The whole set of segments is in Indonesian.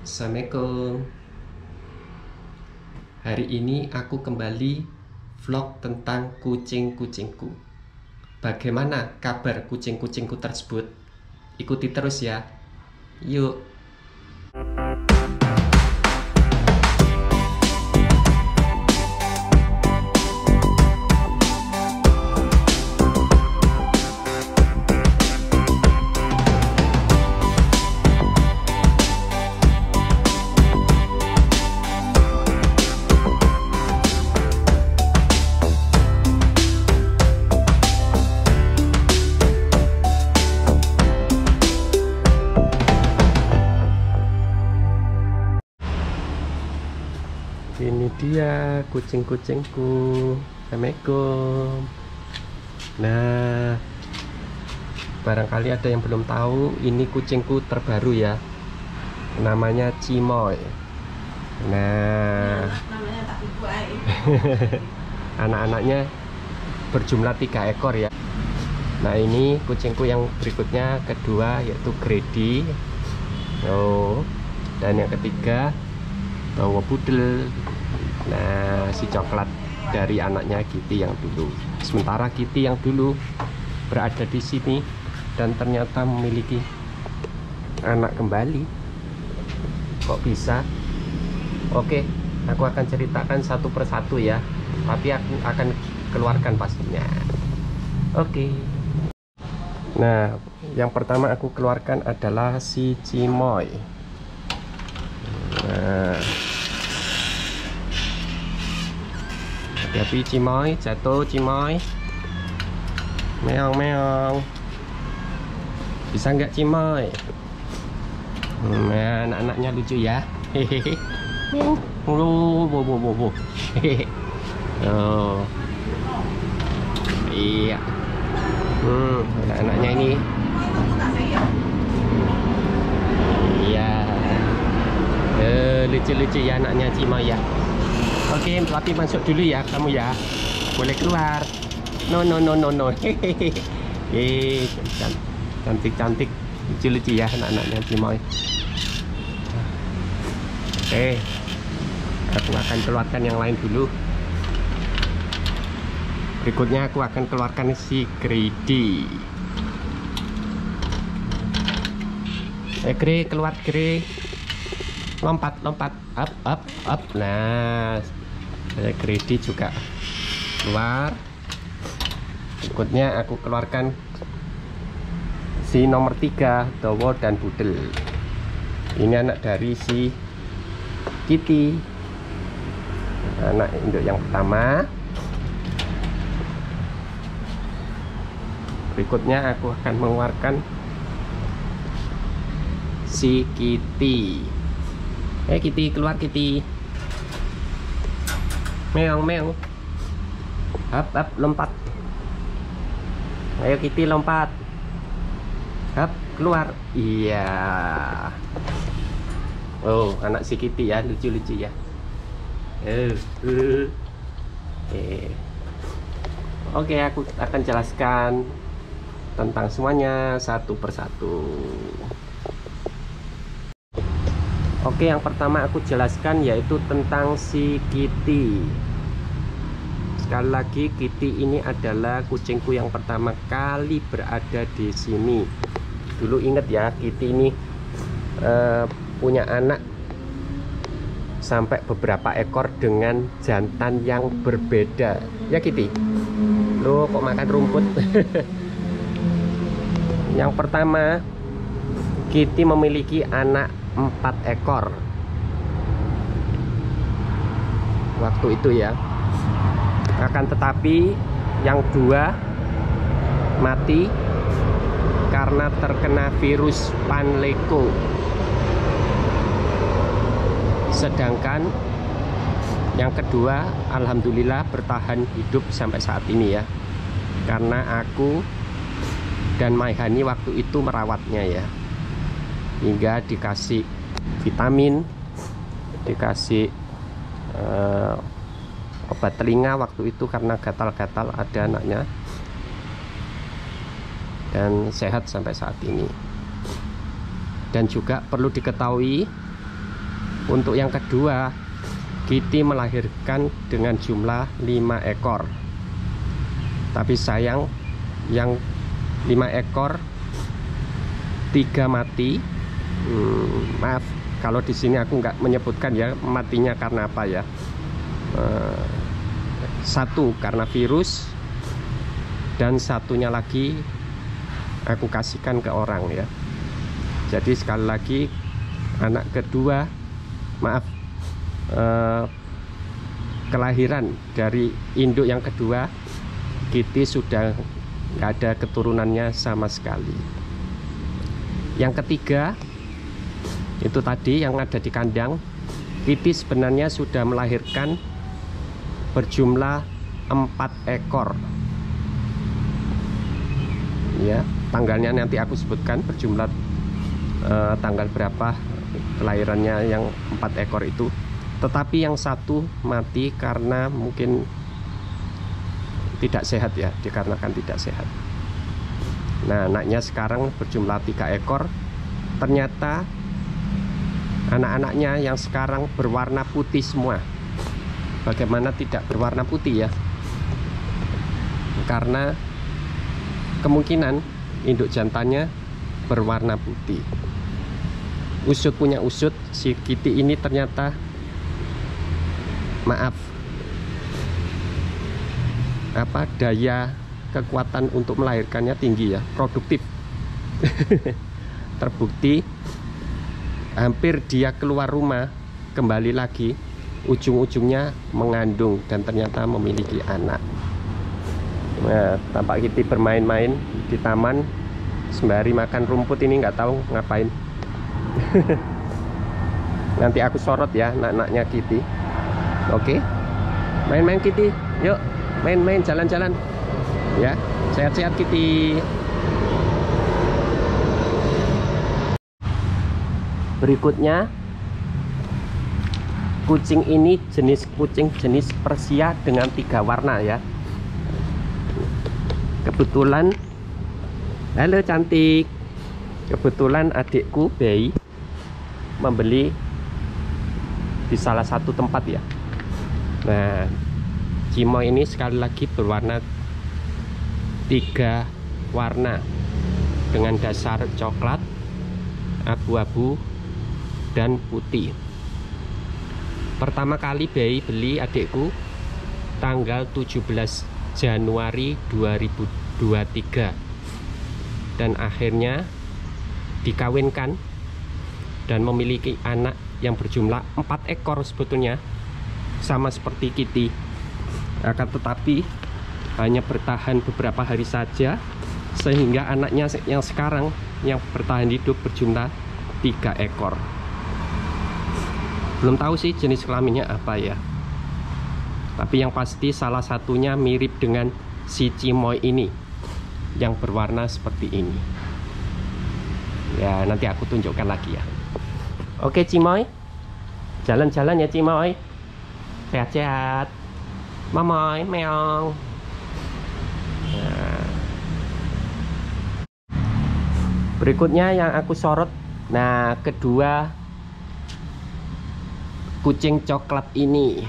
Assalamualaikum. Hari ini aku kembali vlog tentang kucing-kucingku. Bagaimana kabar kucing-kucingku tersebut? Ikuti terus ya. Yuk dia kucing-kucingku. Assalamualaikum. Nah, barangkali ada yang belum tahu, ini kucingku terbaru ya. Namanya Cimoy. Nah, anak-anaknya berjumlah tiga ekor ya. Nah, ini kucingku yang berikutnya kedua yaitu Grady. Oh, dan yang ketiga bawa pudel nah si coklat dari anaknya Kitty yang dulu. Sementara Kitty yang dulu berada di sini dan ternyata memiliki anak kembali. Kok bisa? Oke aku akan ceritakan satu persatu ya. Tapi aku akan keluarkan pastinya. Oke. Nah yang pertama aku keluarkan adalah si Cimoy. Nah. Hati-hati Cimoy, jatuh Cimoy. Meong meong. Bisa nggak Cimoy? Nah, anak-anaknya lucu ya. Hehehe. Lu, bu, bu, bu. Hehehe. Oh. Iya. Hmm, anak-anaknya ini. Iya. Eh, lucu-lucu ya anaknya Cima ya. Oke, tapi masuk dulu ya kamu ya. Boleh keluar. No no no no no. Hehehe. Eh, cantik-cantik, lucu-lucu ya anak-anaknya Cima. Oke. Aku akan keluarkan yang lain dulu. Berikutnya aku akan keluarkan si Grady. Eh, Grey, keluar Grey lompat lompat up up up nah saya greedy juga. Keluar. Berikutnya aku keluarkan si nomor tiga Dowo dan Budel. Ini anak dari si Kitty. Anak induk yang pertama. Berikutnya aku akan mengeluarkan si Kitty. Eh Kitty keluar Kitty. Meong meong. Hap hap lompat. Ayo Kitty lompat. Hap keluar. Iya. Oh anak si Kitty ya lucu-lucu ya. Eh. Uh. Eh. Oke aku akan jelaskan tentang semuanya satu persatu. Oke, yang pertama aku jelaskan yaitu tentang si Kitty. Sekali lagi, Kitty ini adalah kucingku yang pertama kali berada di sini. Dulu inget ya, Kitty ini uh, punya anak sampai beberapa ekor dengan jantan yang berbeda. Ya Kitty, lo kok makan rumput? yang pertama, Kitty memiliki anak empat ekor. Waktu itu ya. Akan tetapi yang dua mati karena terkena virus panleko. Sedangkan yang kedua Alhamdulillah bertahan hidup sampai saat ini ya. Karena aku dan Maihani waktu itu merawatnya ya hingga dikasih vitamin dikasih uh, obat telinga waktu itu karena gatal-gatal ada anaknya. Dan sehat sampai saat ini. Dan juga perlu diketahui untuk yang kedua Kitty melahirkan dengan jumlah 5 ekor. Tapi sayang yang 5 ekor tiga mati hmm, maaf kalau di sini aku nggak menyebutkan ya matinya karena apa ya? Uh, satu karena virus dan satunya lagi aku kasihkan ke orang ya. Jadi sekali lagi anak kedua maaf eh, kelahiran dari induk yang kedua Kitty sudah nggak ada keturunannya sama sekali. Yang ketiga itu tadi yang ada di kandang. Kitty sebenarnya sudah melahirkan berjumlah empat ekor. Ya tanggalnya nanti aku sebutkan berjumlah eh, tanggal berapa kelahirannya yang empat ekor itu. Tetapi yang satu mati karena mungkin tidak sehat ya dikarenakan tidak sehat. Nah anaknya sekarang berjumlah tiga ekor. Ternyata anak-anaknya yang sekarang berwarna putih semua. Bagaimana tidak berwarna putih ya? Karena kemungkinan induk jantannya berwarna putih. Usut punya usut si Kitty ini ternyata maaf apa daya kekuatan untuk melahirkannya tinggi ya produktif. Terbukti hampir dia keluar rumah kembali lagi ujung-ujungnya mengandung dan ternyata memiliki anak. Nah tampak Kitty bermain-main di taman sembari makan rumput ini nggak tahu ngapain. Nanti aku sorot ya anak-anaknya Kitty. Oke main-main Kitty yuk main-main jalan-jalan. Ya sehat-sehat Kitty berikutnya kucing ini jenis kucing jenis Persia dengan tiga warna ya. Kebetulan halo cantik. Kebetulan adikku Bayi membeli di salah satu tempat ya. Nah Cimo ini sekali lagi berwarna tiga warna dengan dasar coklat abu-abu dan putih. Pertama kali bayi beli adikku tanggal 17 Januari 2023 dan akhirnya dikawinkan dan memiliki anak yang berjumlah empat ekor sebetulnya sama seperti Kitty. Akan tetapi hanya bertahan beberapa hari saja sehingga anaknya yang sekarang yang bertahan hidup berjumlah tiga ekor belum tahu sih jenis kelaminnya apa ya. Tapi yang pasti salah satunya mirip dengan si cimoy ini yang berwarna seperti ini. Ya nanti aku tunjukkan lagi ya. Oke Cimoy. Jalan-jalan ya Cimoy. Sehat-sehat. Mamoy, meong. Nah. Berikutnya yang aku sorot. Nah kedua Kucing coklat ini.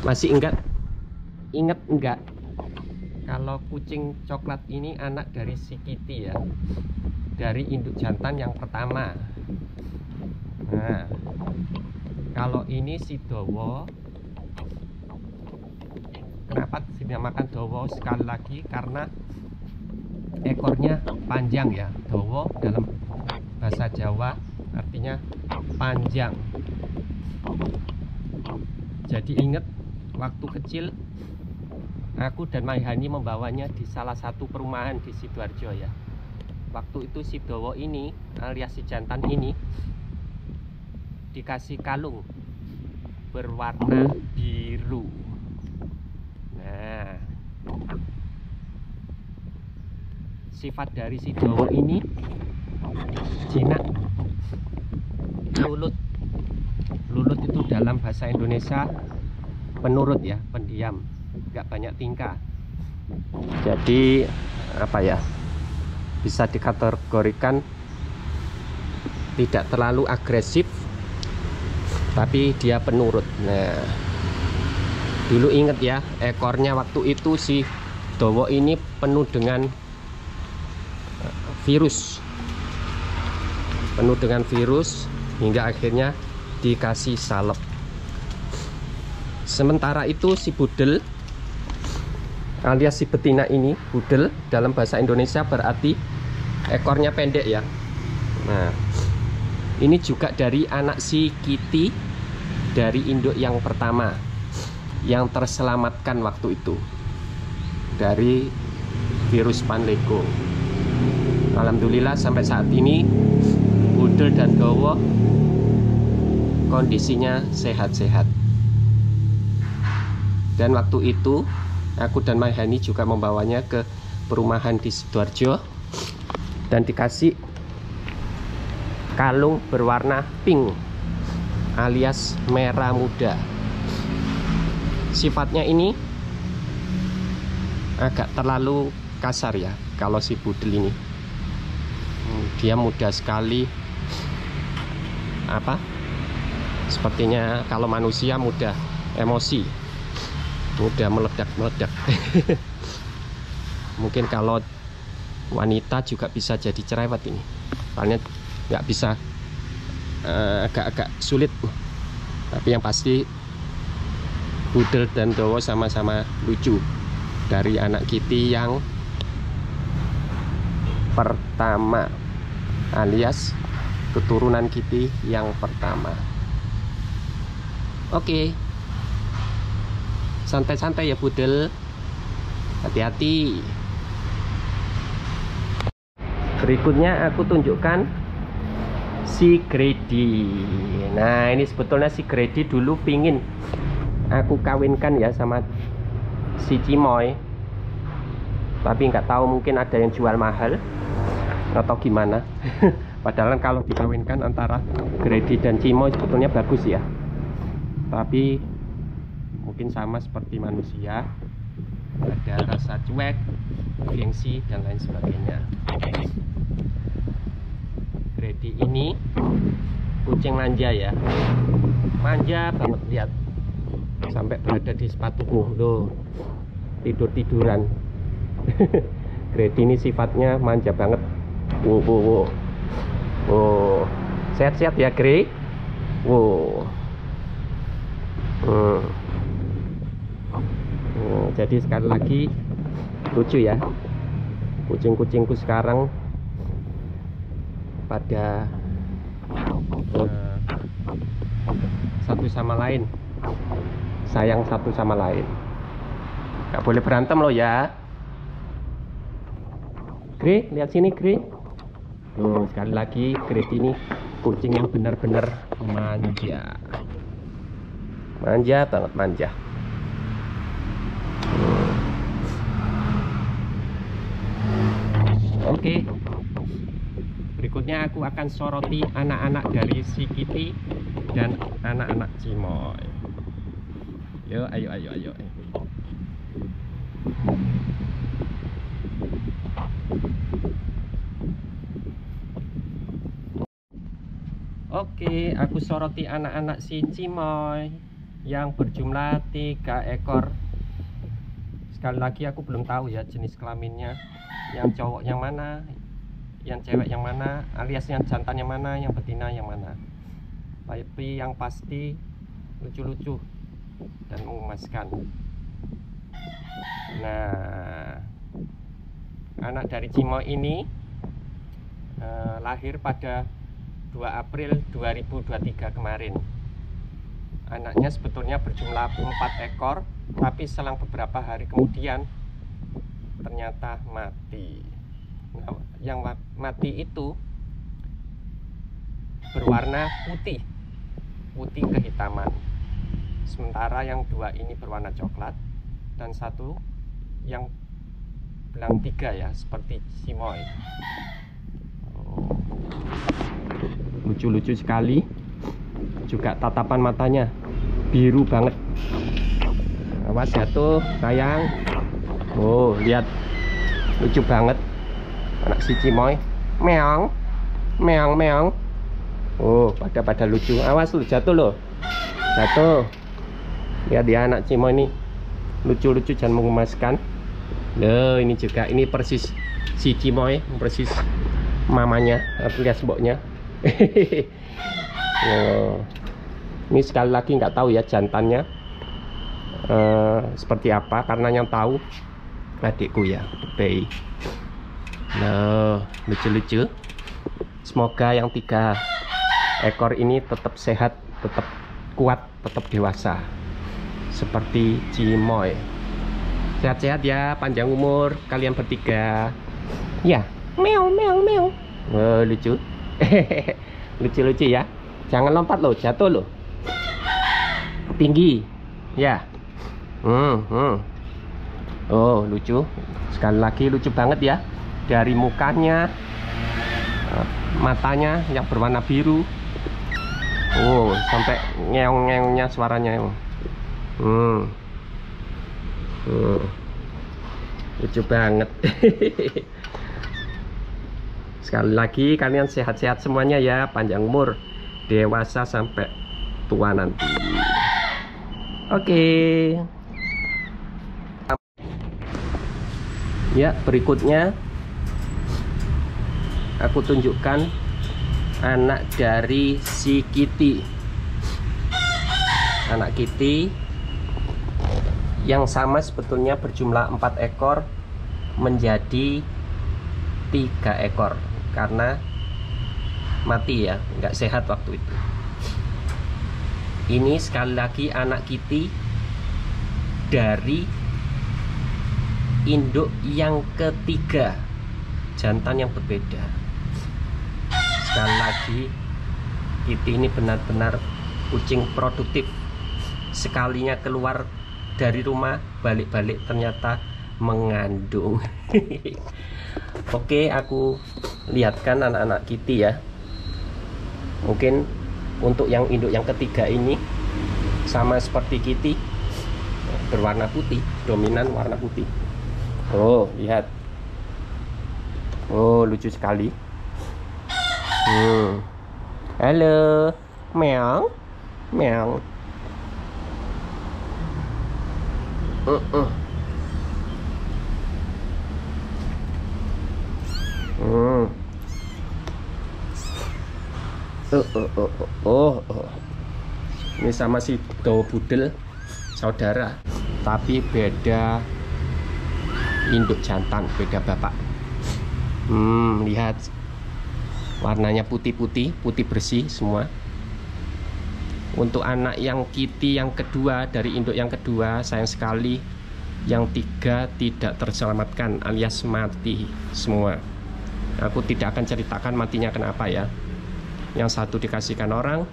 Masih ingat? Ingat enggak Kalau kucing coklat ini anak dari si Kitty ya. Dari induk jantan yang pertama. Nah kalau ini si dowo. Kenapa dinamakan dowo? Sekali lagi karena ekornya panjang ya. Dowo dalam bahasa Jawa artinya panjang jadi ingat waktu kecil aku dan Maihani membawanya di salah satu perumahan di Sidoarjo ya. Waktu itu si dowo ini alias si jantan ini dikasih kalung berwarna biru. Nah sifat dari si Jawa ini jinak lulut lulut itu dalam bahasa Indonesia penurut ya pendiam nggak banyak tingkah. Jadi apa ya bisa dikategorikan tidak terlalu agresif tapi dia penurut. Nah dulu inget ya ekornya waktu itu si Dowo ini penuh dengan eh, virus. Penuh dengan virus hingga akhirnya dikasih salep. Sementara itu si budel alias si betina ini budel dalam bahasa Indonesia berarti ekornya pendek ya. Nah ini juga dari anak si Kitty dari induk yang pertama yang terselamatkan waktu itu dari virus panlego. Alhamdulillah sampai saat ini budel dan dowo kondisinya sehat-sehat. Dan waktu itu aku dan Mahani juga membawanya ke perumahan di Sidoarjo dan dikasih kalung berwarna pink alias merah muda. Sifatnya ini agak terlalu kasar ya kalau si budel ini. Dia mudah sekali apa sepertinya kalau manusia mudah emosi mudah meledak-meledak mungkin kalau wanita juga bisa jadi cerewet ini. Soalnya nggak bisa eh, agak-agak uh, sulit tapi yang pasti Budel dan Dowo sama-sama lucu dari anak Kitty yang pertama alias keturunan Kitty yang pertama oke. Okay santai-santai ya budel. Hati-hati. Berikutnya aku tunjukkan si Grady. Nah ini sebetulnya si Grady dulu pingin aku kawinkan ya sama si Cimoy. Tapi nggak tahu mungkin ada yang jual mahal atau gimana. Padahal kalau dikawinkan antara Grady dan Cimoy sebetulnya bagus ya tapi mungkin sama seperti manusia ada rasa cuek gengsi dan lain sebagainya. Grady ini kucing manja ya. Manja banget lihat. Sampai berada di sepatuku loh. Tidur tiduran Grady ini sifatnya manja banget. Wow wow wow, wow. sehat-sehat ya Grey wow hmm. Hmm, jadi sekali lagi lucu ya. Kucing-kucingku sekarang pada uh, satu sama lain. Sayang satu sama lain. Gak boleh berantem loh ya. Gre, lihat sini Gre. Tuh, sekali lagi Gre ini kucing yang benar-benar manja Manja banget manja Oke. Berikutnya aku akan soroti anak-anak dari si Kitty dan anak-anak Cimoy. Yo, ayo, ayo, ayo. Oke, aku soroti anak-anak si Cimoy yang berjumlah tiga ekor. Sekali lagi aku belum tahu ya jenis kelaminnya. Yang cowok yang mana yang cewek yang mana alias yang jantan yang mana yang betina yang mana. Tapi yang pasti lucu-lucu dan mengemaskan. Nah anak dari Cimo ini eh, lahir pada 2 April 2023 kemarin anaknya sebetulnya berjumlah 4 ekor tapi selang beberapa hari kemudian ternyata mati. Nah, yang mati itu berwarna putih putih kehitaman. Sementara yang dua ini berwarna coklat dan satu yang belang tiga ya seperti simoy lucu-lucu sekali juga tatapan matanya. Biru banget. Awas jatuh sayang. Oh, lihat. Lucu banget. Anak si Cimoy. Meong. Meong, meong. oh pada pada lucu. Awas lu jatuh loh. Jatuh. Lihat ya anak cimo ini. Lucu-lucu jangan mengemaskan. Loh, ini juga. Ini persis si Cimoy persis mamanya alias mboknya oh. ini sekali lagi nggak tahu ya jantannya uh, seperti apa karena yang tahu adikku ya Pei nah lucu-lucu. Semoga yang tiga ekor ini tetap sehat tetap kuat tetap dewasa. Seperti Cimoy. Sehat-sehat ya panjang umur kalian bertiga. Ya meow meow meow oh, lucu. Lucu-lucu ya jangan lompat loh jatuh loh tinggi. Ya. Hmm, hmm. oh lucu. Sekali lagi lucu banget ya. Dari mukanya eh, matanya yang berwarna biru. Oh sampai ngeong-ngeongnya suaranya hmm. Hmm. lucu banget. Sekali lagi kalian sehat-sehat semuanya ya panjang umur dewasa sampai tua nanti oke okay. ya berikutnya aku tunjukkan anak dari si Kitty anak Kitty yang sama sebetulnya berjumlah empat ekor menjadi tiga ekor karena mati ya nggak sehat waktu itu. Ini sekali lagi anak kitty dari induk yang ketiga. Jantan yang berbeda. Sekali lagi kitty ini benar-benar kucing produktif. Sekalinya keluar dari rumah balik-balik ternyata mengandung. Oke aku lihatkan anak-anak Kitty ya mungkin untuk yang induk yang ketiga ini sama seperti Kitty berwarna putih dominan warna putih Oh lihat Oh lucu sekali hmm. Halo Meong Meong uh, uh. Hmm. Oh, oh, oh, oh, oh. Ini sama si Dowo Budel saudara, tapi beda induk jantan, beda bapak. Hmm, lihat. Warnanya putih-putih, putih bersih semua. Untuk anak yang kitty yang kedua dari induk yang kedua sayang sekali. Yang tiga tidak terselamatkan alias mati semua. Aku tidak akan ceritakan matinya kenapa ya yang satu dikasihkan orang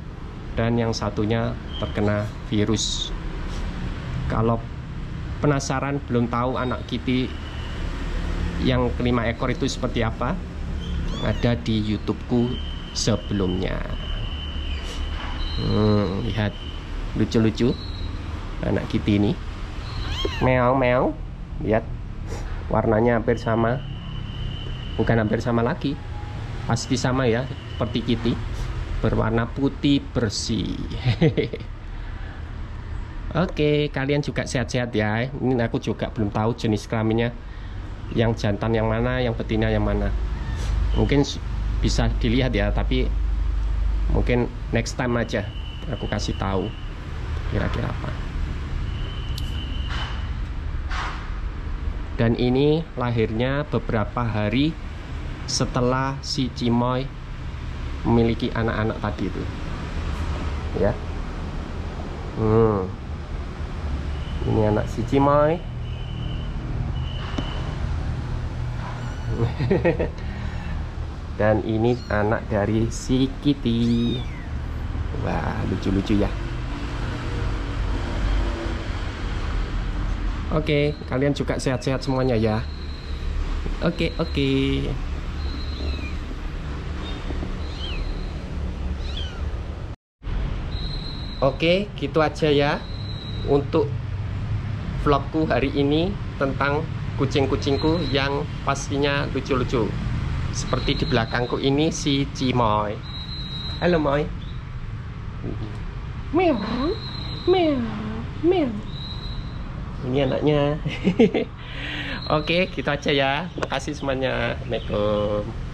dan yang satunya terkena virus. Kalau penasaran belum tahu anak kitty yang kelima ekor itu seperti apa ada di youtubeku sebelumnya. Hmm, lihat. Lucu-lucu anak kitty ini. Meong meong. Lihat. Warnanya hampir sama. Bukan hampir sama lagi. Pasti sama ya seperti kitty berwarna putih bersih Oke, kalian juga sehat-sehat ya. Ini aku juga belum tahu jenis kelaminnya yang jantan yang mana, yang betina yang mana. Mungkin bisa dilihat ya, tapi mungkin next time aja aku kasih tahu kira-kira apa dan ini lahirnya beberapa hari setelah si Cimoy memiliki anak-anak tadi itu ya hmm. ini anak si Cimoy dan ini anak dari si Kitty wah lucu-lucu ya Oke, kalian juga sehat-sehat semuanya ya. Oke, oke. Oke, gitu aja ya untuk vlogku hari ini tentang kucing-kucingku yang pastinya lucu-lucu seperti di belakangku ini si Cimoy Halo Moy. Meow. Meow. Meow. Ini anaknya. Oke, gitu aja ya. Makasih semuanya. Assalamualaikum.